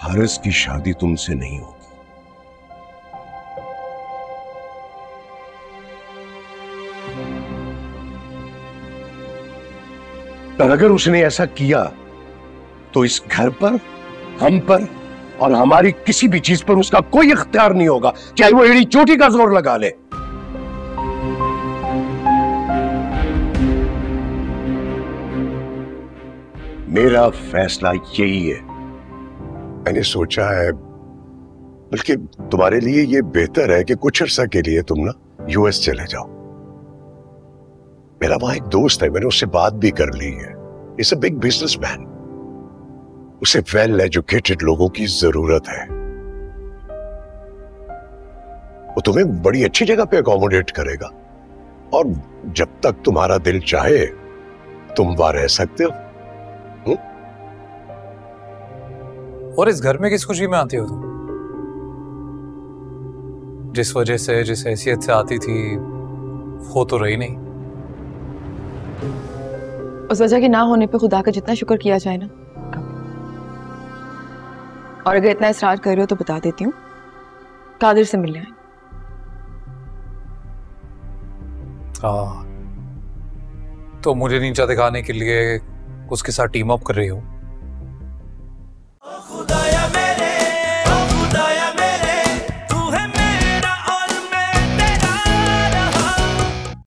हारिस की शादी तुमसे नहीं होगी। पर अगर उसने ऐसा किया तो इस घर पर, हम पर, और हमारी किसी भी चीज़ पर उसका कोई इख्तियार नहीं होगा। चाहे वो एड़ी चोटी का ज़ोर लगा ले। मेरा फैसला यही है मैंने सोचा है, बल्कि तुम्हारे लिए ये बेहतर है कि कुछ अर्सा के लिए तुम ना यूएस चले जाओ। मेरा वहाँ एक दोस्त है, मैंने उससे बात भी कर ली है। इस बिग बिजनेसमैन उसे वेल एजुकेटेड लोगों की ज़रूरत है। वो तुम्हें बड़ी अच्छी जगह पे अकोमोडेट करेगा। और जब तक तुम्हारा दिल चाहे, तुम वहाँ रह सकते हुँ? और इस घर में किस खुशी में आती हो तुम? जिस वजह से जिस हैसियत से आती थी वो तो रही नहीं। उस वजह के ना होने पे खुदा का जितना शुक्र किया जाए ना। और अगर इतना इसरार कर रहे हो तो बता देती हूँ। कादिर से मिलने आए। हाँ। तो मुझे नीचा दिखाने के लिए उसके साथ टीम अप कर रही हूँ?